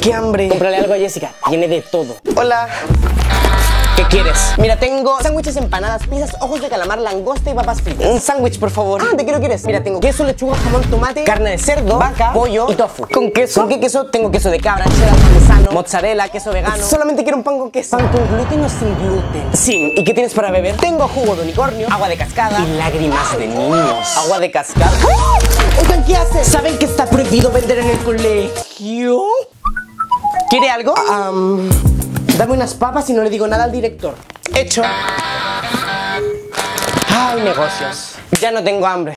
qué hambre. Cómprale algo a Jessica, tiene de todo. Hola. ¿Qué quieres? Mira, tengo sándwiches, empanadas, pizzas, ojos de calamar, langosta y papas fritas. Un sándwich, por favor. Ah, ¿de qué lo quieres? Mira, tengo queso, lechuga, jamón, tomate, carne de cerdo, vaca, pollo y tofu. ¿Con queso? ¿Con qué queso? Tengo queso de cabra, cheddar parmesano, mozzarella, queso vegano. Solamente quiero un pan con queso. ¿Pan con gluten o sin gluten? Sí. ¿Y qué tienes para beber? Tengo jugo de unicornio, agua de cascada y lágrimas de niños. ¿Agua de cascada? ¡Ah! Oigan, ¿qué hacen? ¿Saben que está prohibido vender en el colegio? ¿Quiere algo? Am, dame unas papas y no le digo nada al director. Hecho. Ay, negocios. Ya no tengo hambre.